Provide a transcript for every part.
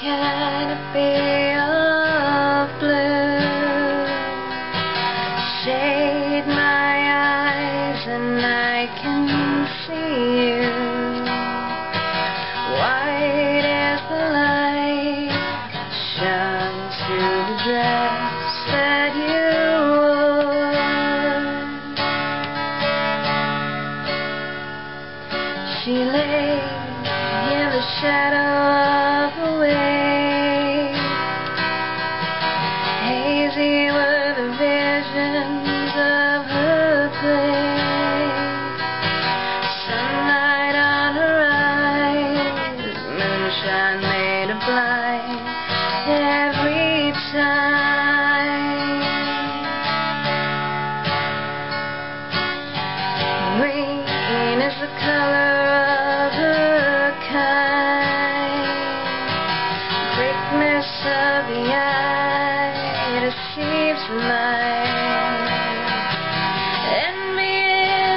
canopy of blue? Shade my eyes and I can see you. White as the light shines through the dress that you wore. She lay in the shadow I made a blind every time. Green is the color of the kind, quickness of the eye, it deceives the. Envy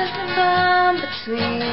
is the bomb between.